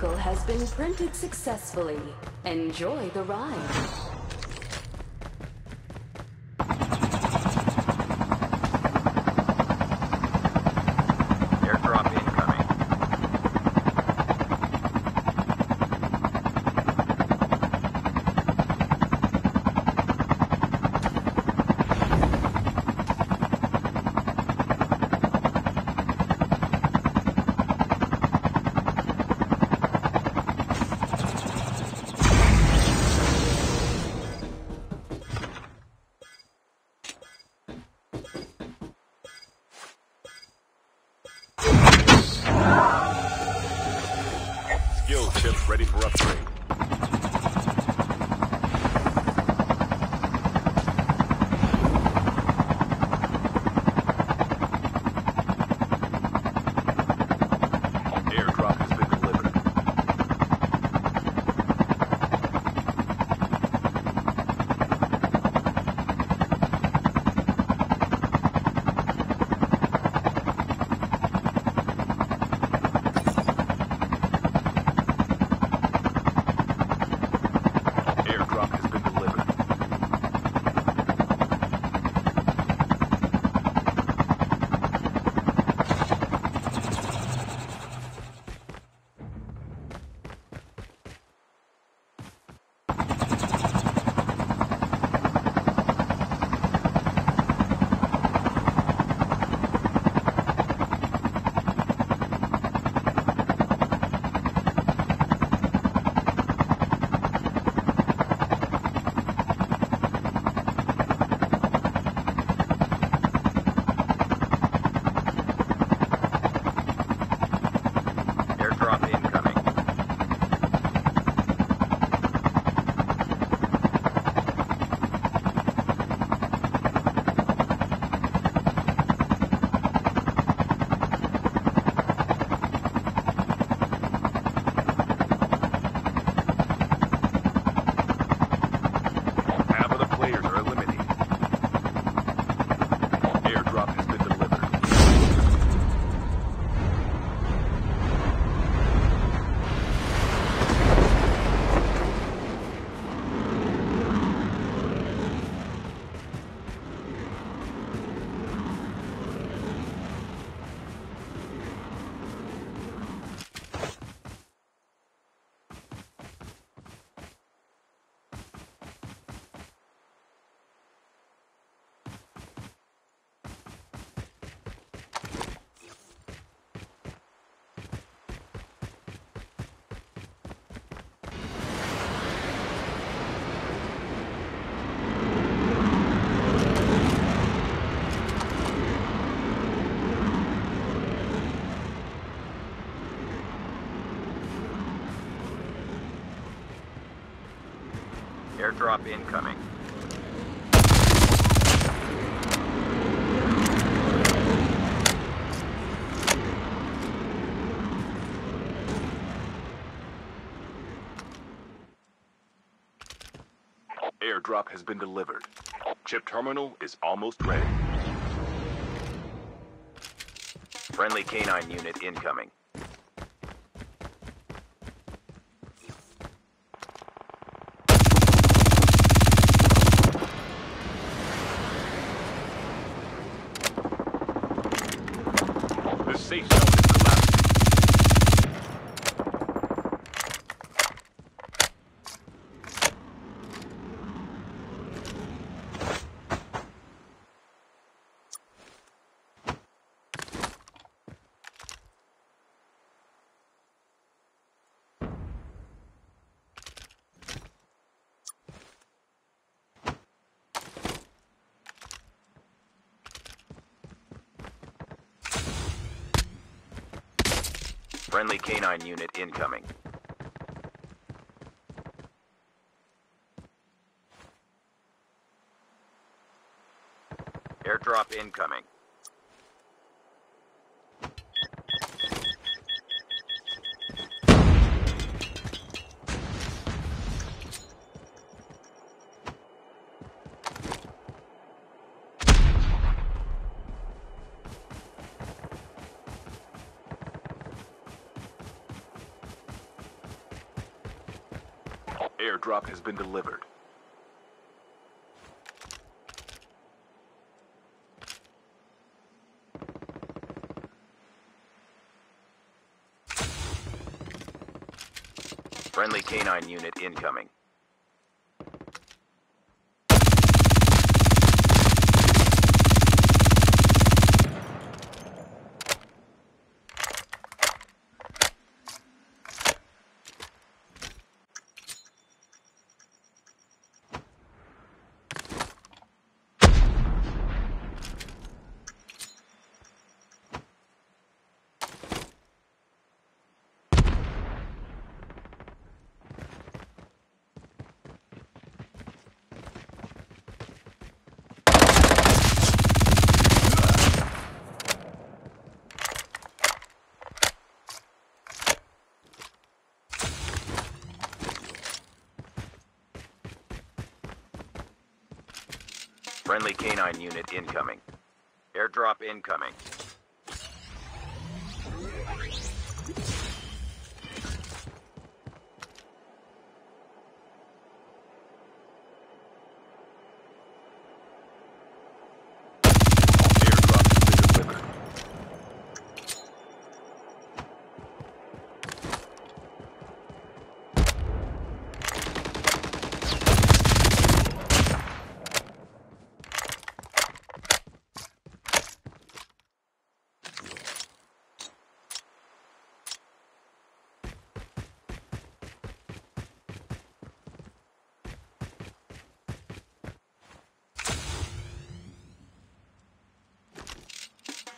Vehicle has been printed successfully. Enjoy the ride. Airdrop incoming. Airdrop has been delivered. Chip terminal is almost ready. Friendly canine unit incoming. The safe zone is collapsing. Friendly canine unit incoming. Airdrop incoming. Airdrop has been delivered. Friendly canine unit incoming. Friendly canine unit incoming. Airdrop incoming. Airdrop has been delivered.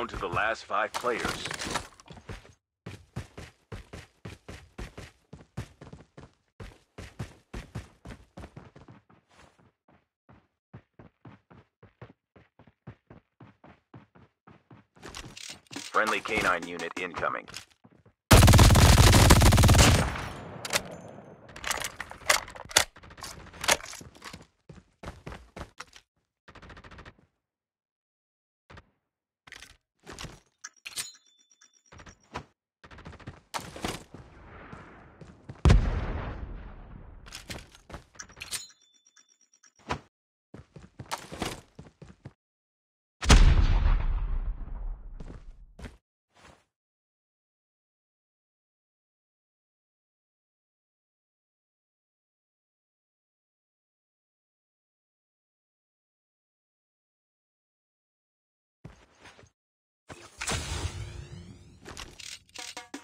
Down to the last five players. Friendly canine unit incoming.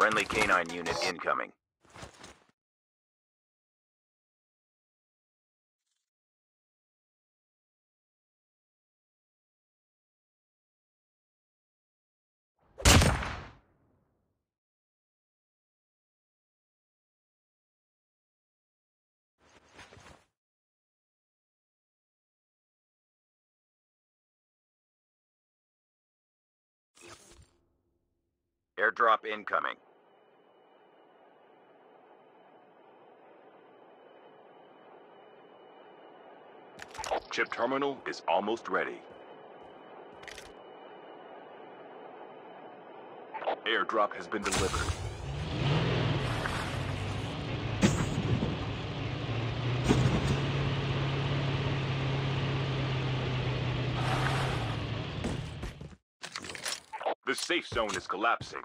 Friendly canine unit incoming. Airdrop incoming. Chip terminal is almost ready. Airdrop has been delivered. The safe zone is collapsing.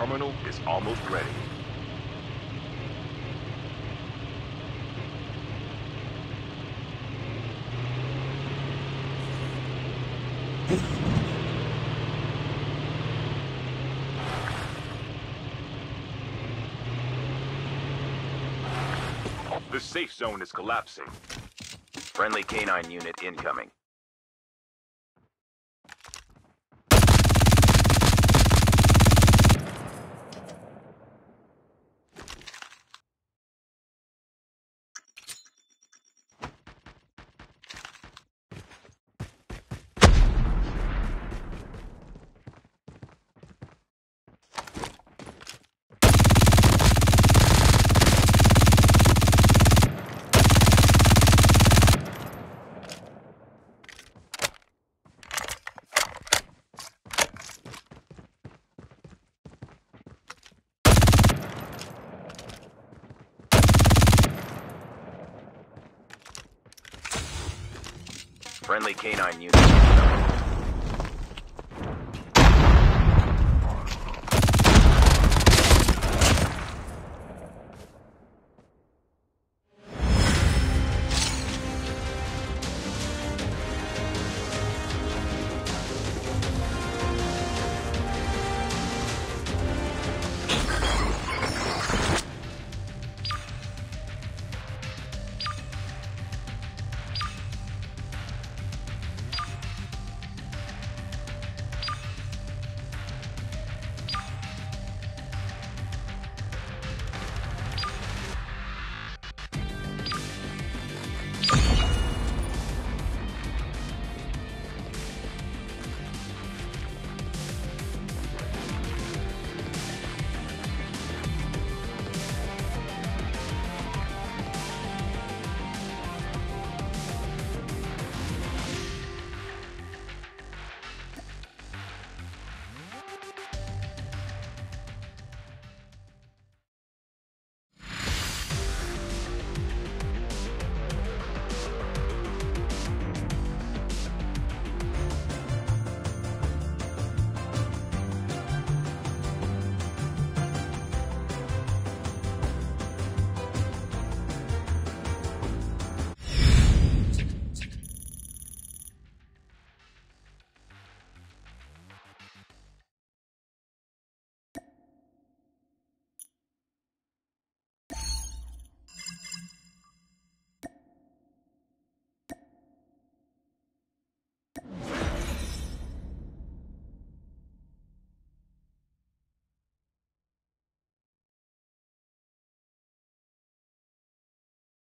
terminal is almost ready. The safe zone is collapsing. Friendly canine unit incoming. Friendly canine unit.